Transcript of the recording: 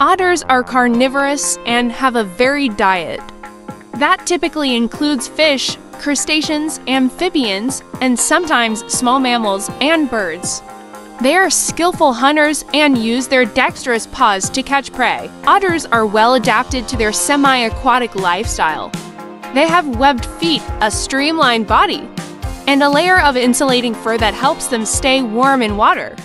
Otters are carnivorous and have a varied diet. That typically includes fish, crustaceans, amphibians, and sometimes small mammals and birds. They are skillful hunters and use their dexterous paws to catch prey. Otters are well adapted to their semi aquatic lifestyle. They have webbed feet, a streamlined body, and a layer of insulating fur that helps them stay warm in water.